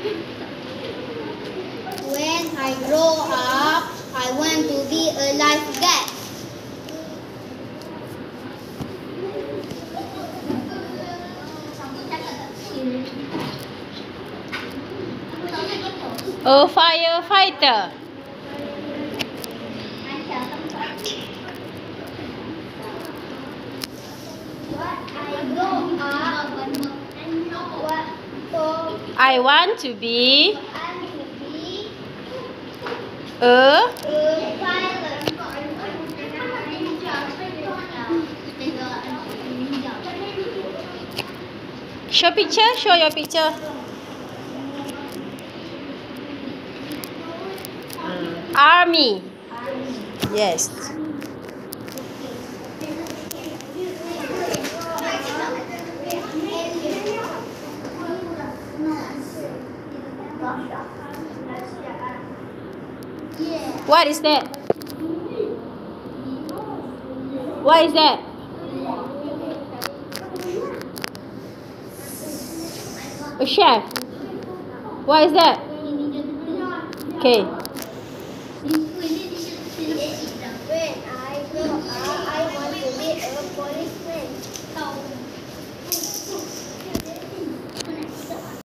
When I grow up, I want to be a lifeguard. A firefighter. What I grow up want to be a show picture. Show your picture. Mm. Army. Yes. What is that? What is that? A chef. What is that? Okay.